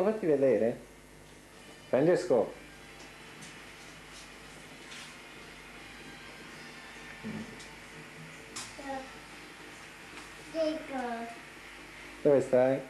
fatti vedere. Francesco. Dove stai?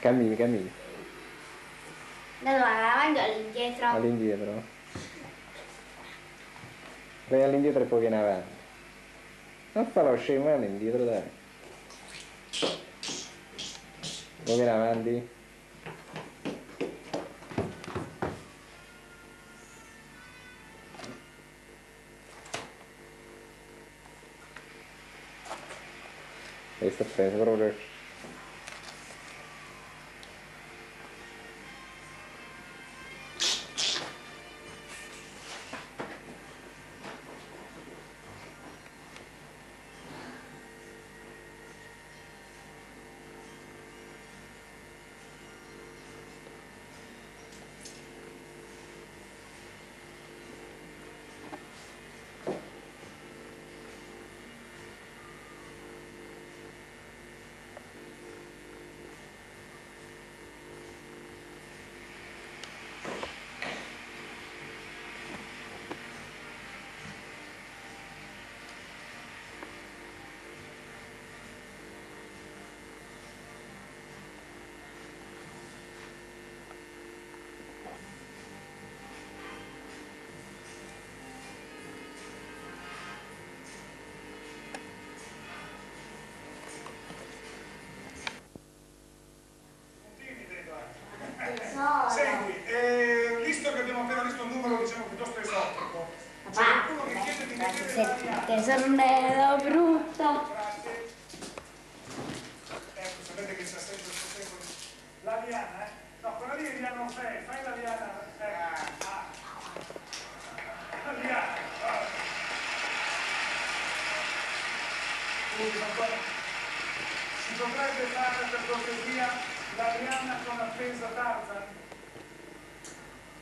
Cammini, cammini. Allora, avanti o all'indietro? All'indietro. Vai all'indietro e poi vieni avanti. Non farò scemo, all'indietro, dai. Poi vieni avanti. E sta preso la brutto. Grazie. Ecco, sapete che sta sempre di... La Liana, eh? No, quella lì è Liana Orfei, fai la Liana. Ecco. Ah. La Liana. ah. Si potrebbe fare per cortesia la Liana con appesa Tarzan?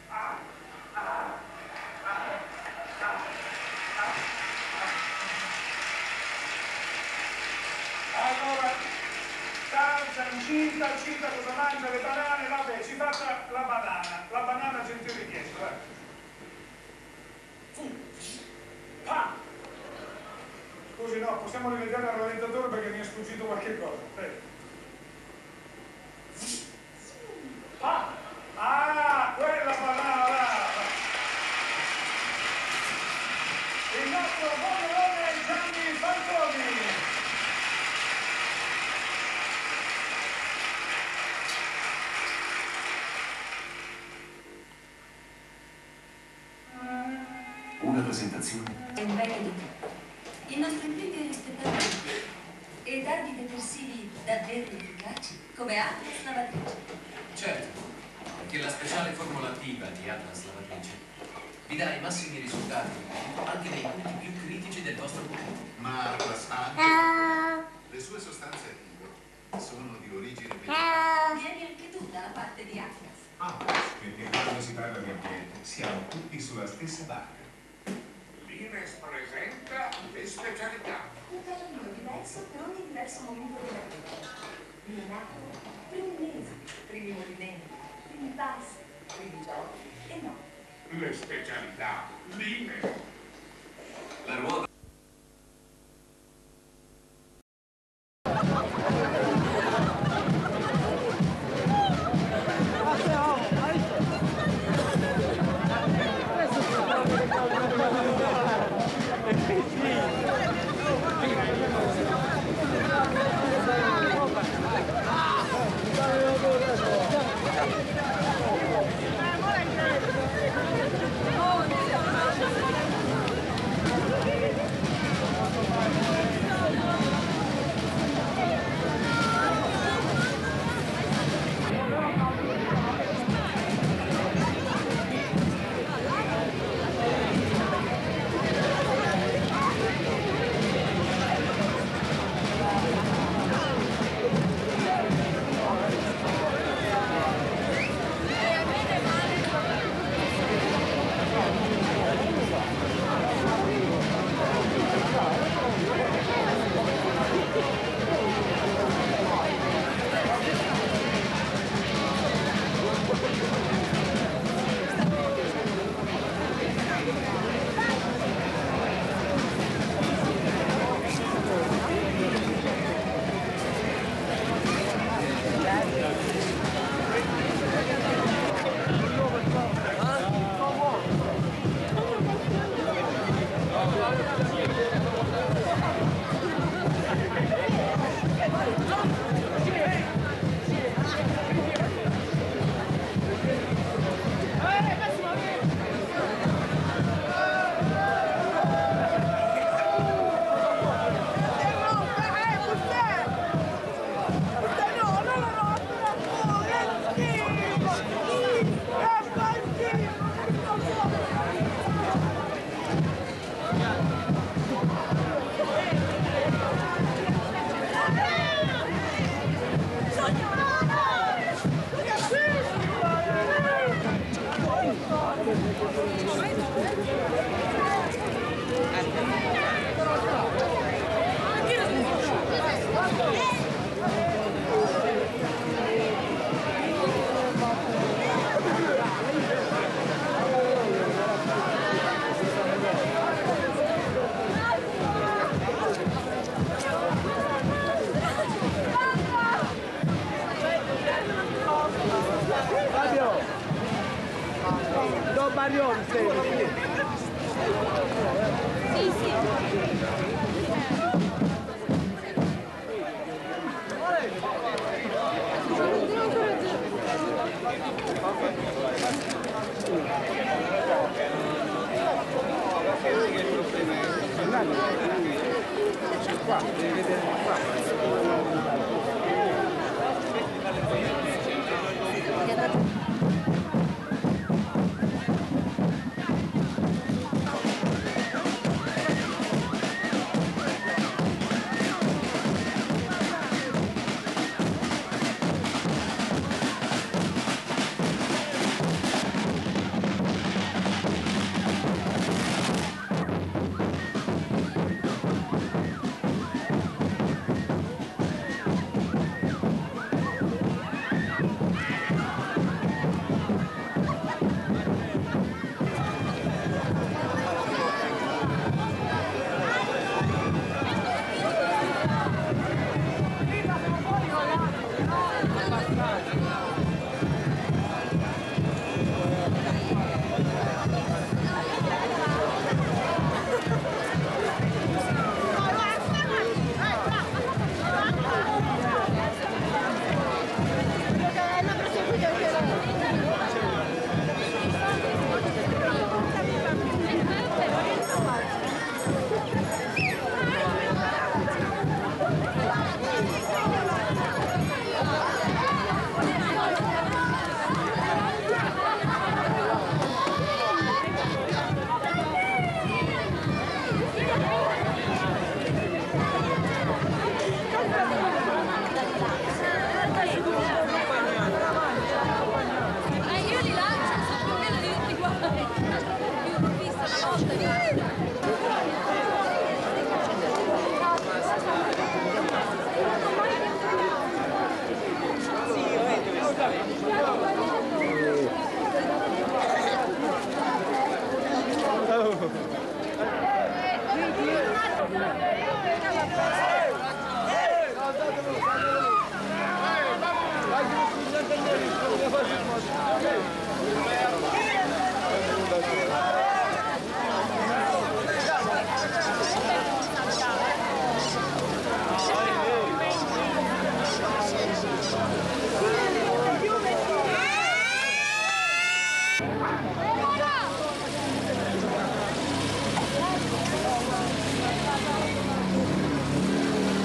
Ah, ah, ah, ah, ah, ah. Allora, Tarzan, cita, cita cosa mangia, le banane, vabbè, ci faccia la banana, la banana gentil richiesta. Fu. Pa. Scusi, no, possiamo rivedere al rallentatore perché mi è sfuggito qualche cosa. Pa. Ah, quella banana. Il nostro buon è Gianni Fantoni. Una presentazione È Il nostro impegno è leggi e darvi detersivi davvero efficaci come Atlas lavatrice. Certo, perché la speciale formulativa di Atlas Lavatrice vi dà i massimi risultati anche nei punti più critici del vostro buco. ma Atlas ha le sue sostanze attive sono di origine vegetale. Vieni anche tu dalla parte di Atlas. Ah, perché quando si parla di ambiente siamo tutti sulla stessa barca. L'Ines presenta le specialità. Un cammino diverso per ogni diverso momento della vita. Primi nati, primi mesi, primi movimenti, primi passi, primi giochi e no. Le specialità L'Ines. La ruota Do Barion, sei. Sì, sì. Qua, devi vedere qua.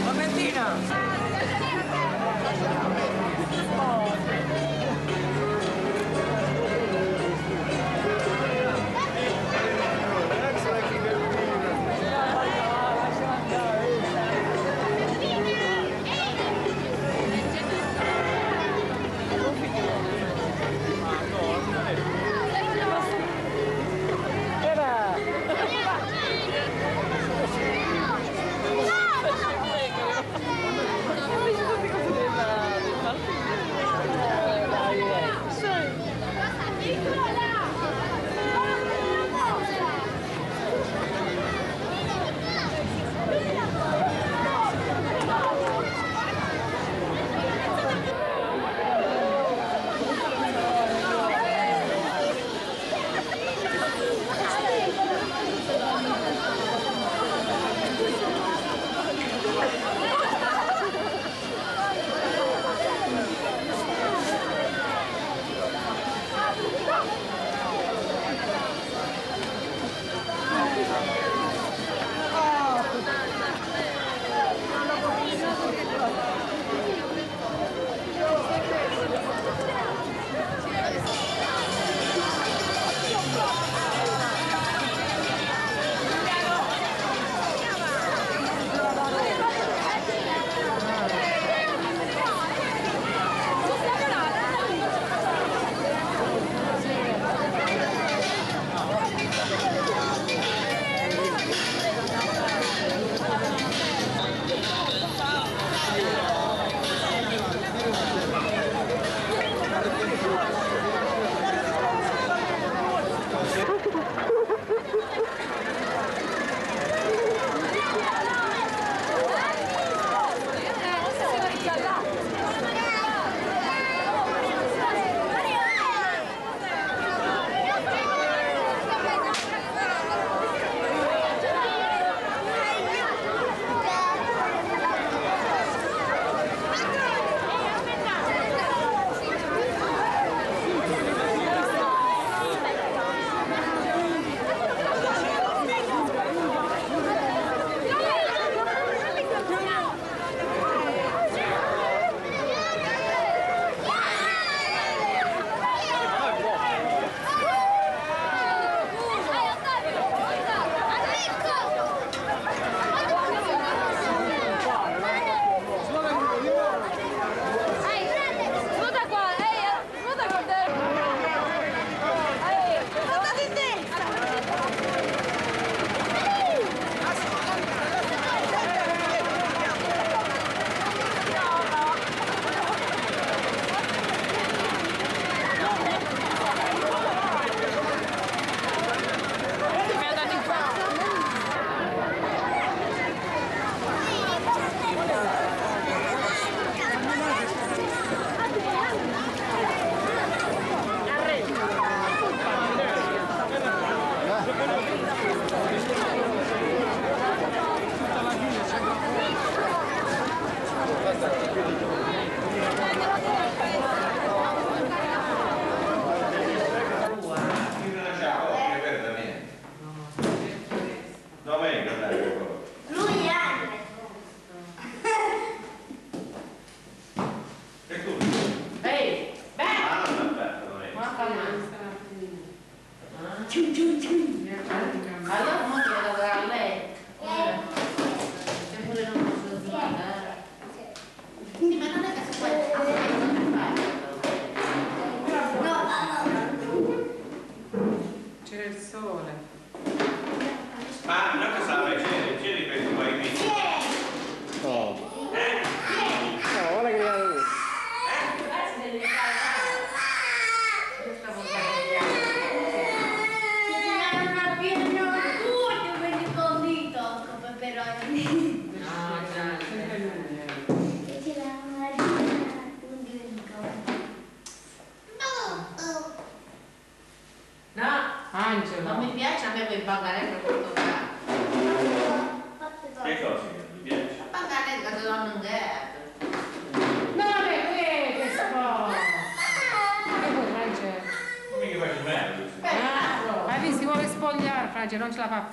Valentina!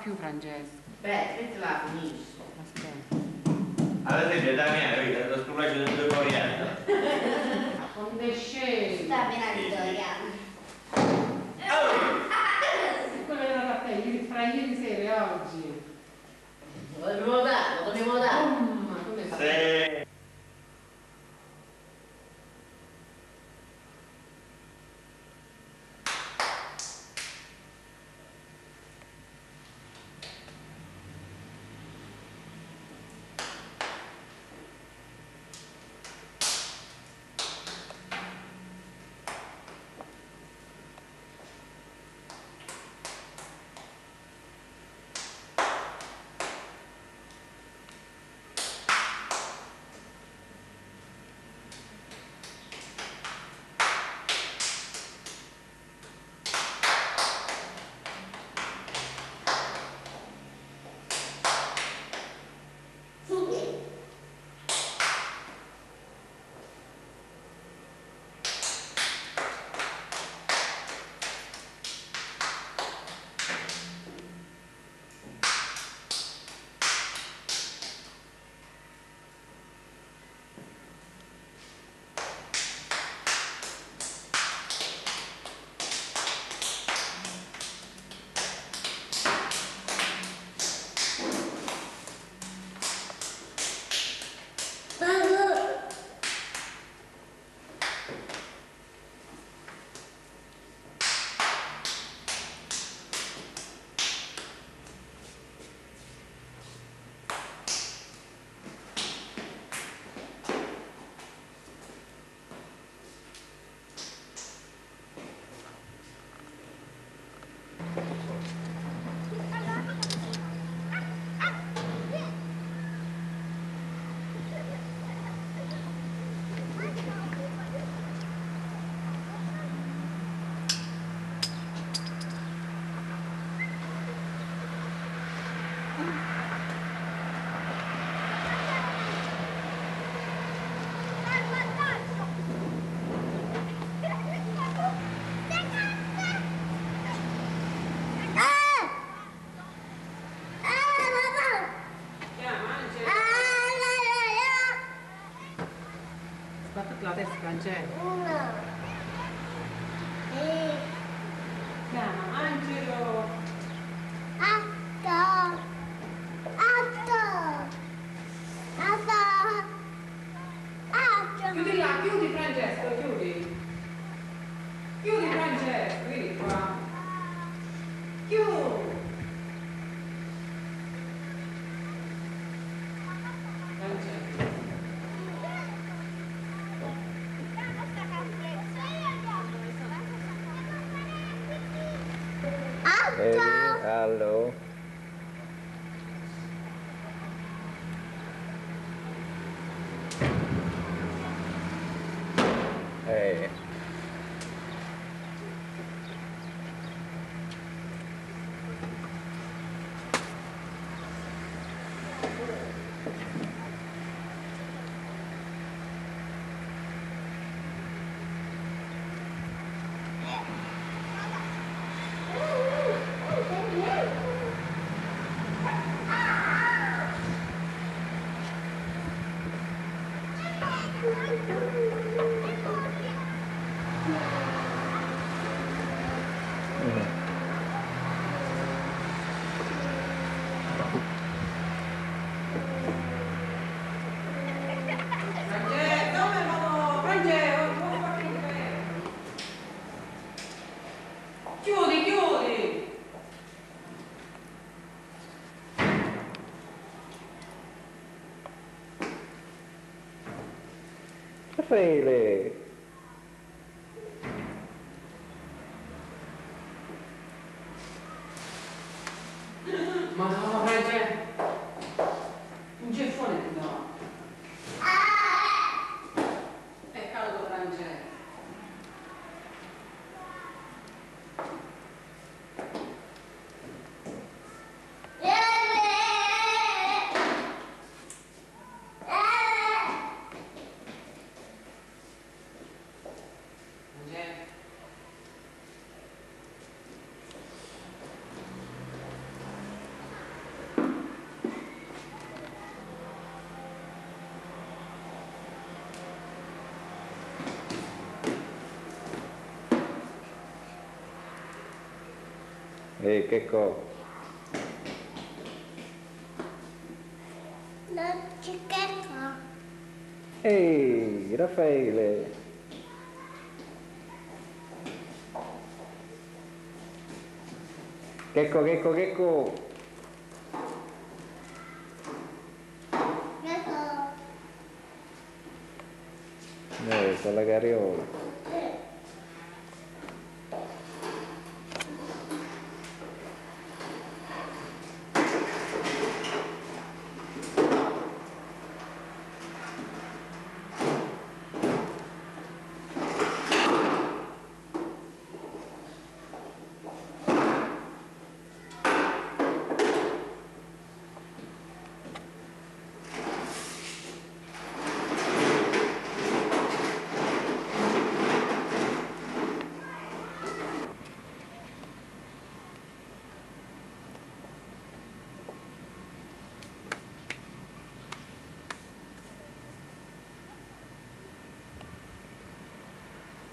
Più, Francesco. day. Eh, allo. Raffaele! Ma E che co? Non ci credo. Ehi, Raffaele! Checco, checco, checco! Credo. Eh, con la carriola.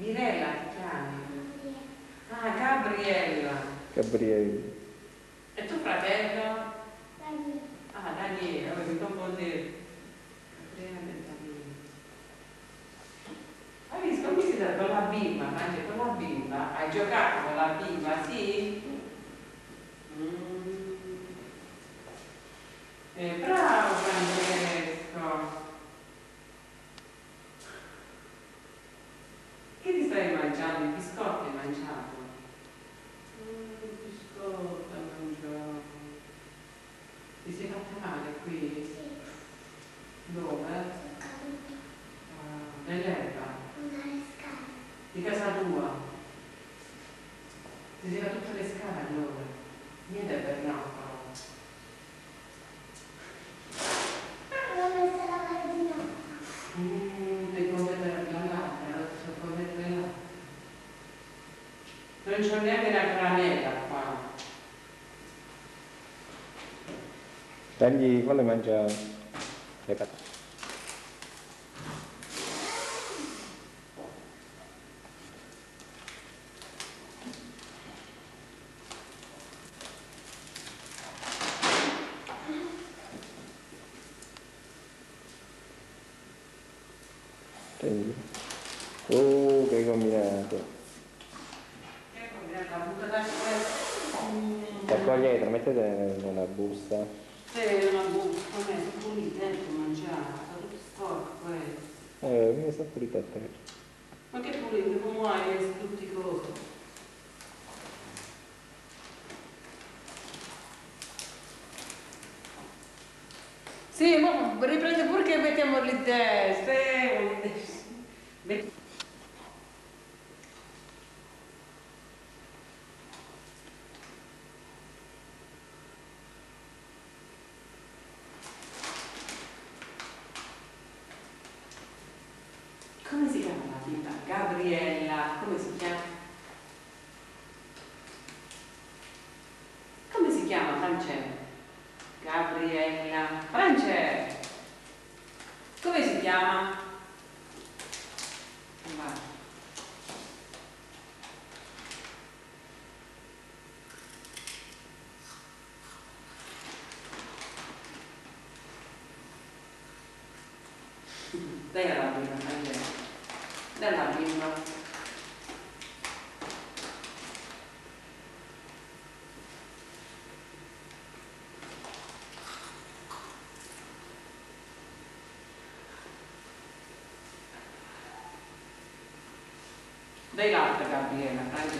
Mirella ti chiami? Ah, Gabriella. Gabriele. E tuo fratello? Ah, Daniele, avevi confondato. Gabriele e Daniele. Hai visto? Come si con la bimba? Mangi con la bimba? Hai giocato con la bimba, sì? Mm. Eh, bravo Francesco! Che ti stai mangiando? I biscotti hai mangiato? Mm, il biscotto hai mangiato. Ti sei fatta male qui? Dove? Ah, nell'erba? Di casa tua? Ti sei fatto tutte le scale allora? Niente per no, però. Mm, devi commettere la labbra, non so commettere la Non c'ho neanche la caramella qua. Dagli, quale mangia le patate? muoia e sdutticoso. Sì, ma riprende pure che mettiamo l'idea. Sì, đây là làm việc anh này đây là làm việc mà đây là tập đặc biệt là anh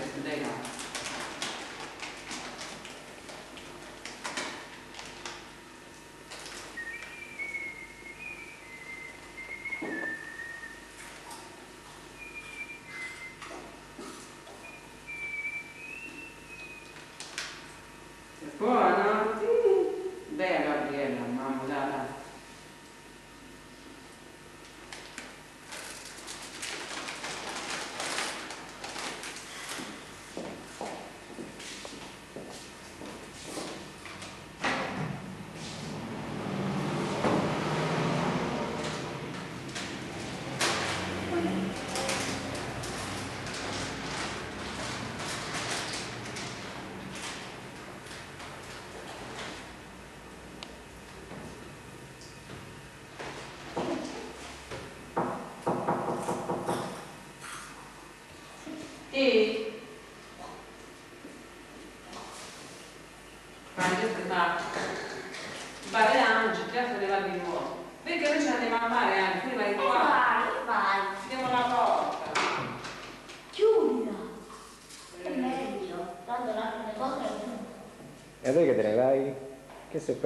se